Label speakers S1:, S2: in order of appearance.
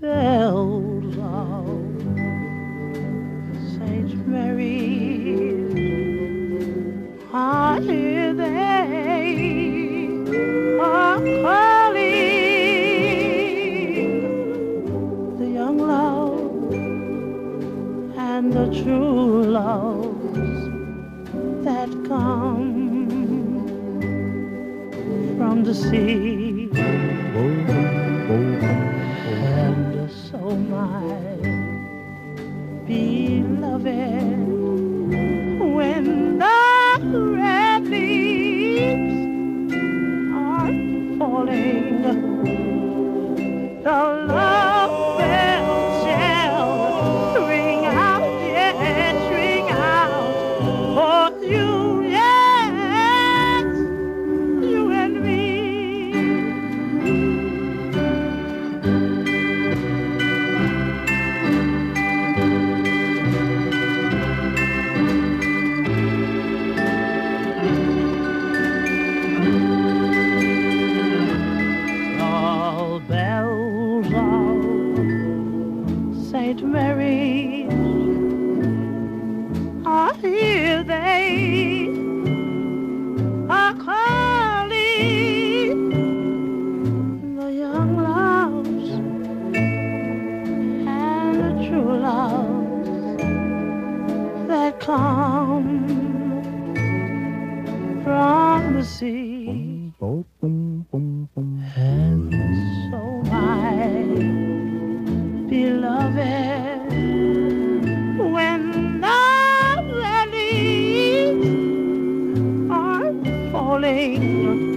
S1: bells of St. Mary's are they calling the young love and the true loves that come from the sea. Beloved, St. Mary's are here, they are calling the young loves and the true loves that come from the sea. when the are falling.